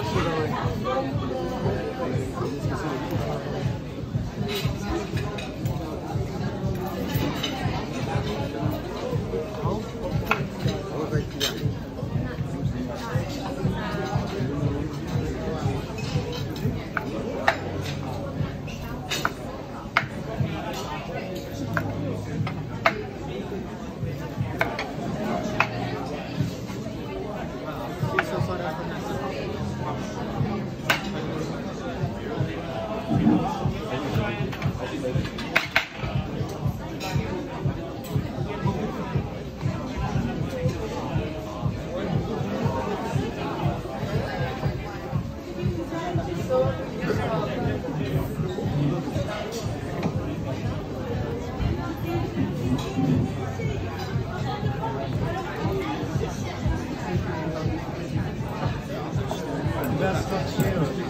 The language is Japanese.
ランプがい。Obrigado,